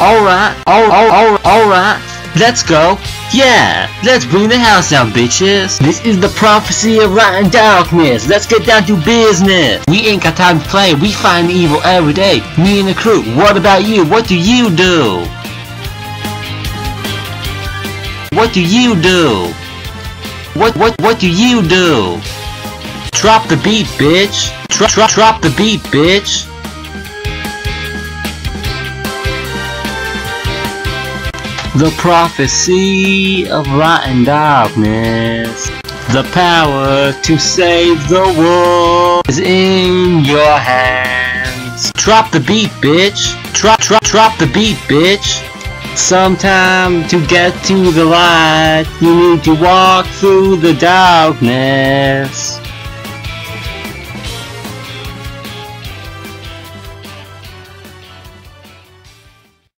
Alright, all, all, all, alright. Let's go. Yeah, let's bring the house down, bitches. This is the prophecy of light and darkness. Let's get down to business. We ain't got time to play. We find evil every day. Me and the crew. What about you? What do you do? What do you do? What what what do you do? Drop the beat, bitch. Drop drop drop the beat, bitch. The prophecy of light and darkness. The power to save the world is in your hands. Drop the beat, bitch. Drop drop drop the beat, bitch. Sometime to get to the light, you need to walk through the darkness.